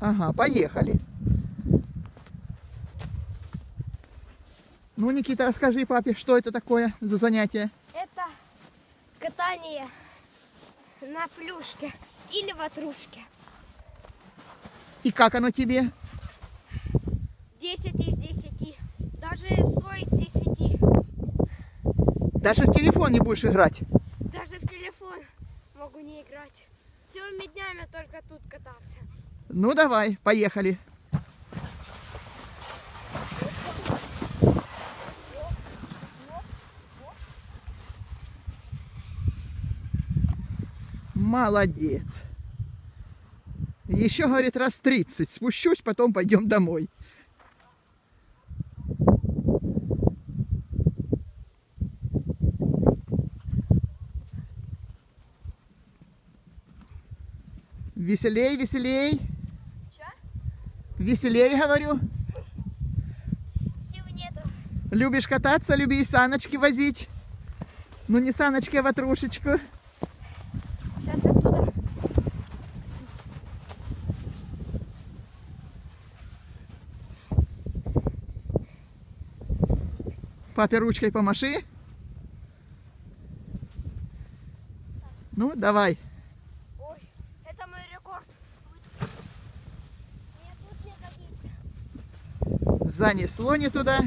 Ага, поехали. Ну, Никита, расскажи папе, что это такое за занятие? Это катание на плюшке или ватрушке. И как оно тебе? 10 из 10. Даже 100 из 10. Даже в телефон не будешь играть. Даже в телефон могу не играть. Целыми днями только тут кататься. Ну, давай, поехали. Молодец. Еще, говорит, раз 30. Спущусь, потом пойдем домой. Веселей, веселей. Че? Веселей, говорю. Сил нету. Любишь кататься, люби и саночки возить. Ну не саночки, а ватрушечку. Сейчас оттуда. Папе ручкой помаши. Ну, давай. Занесло не туда.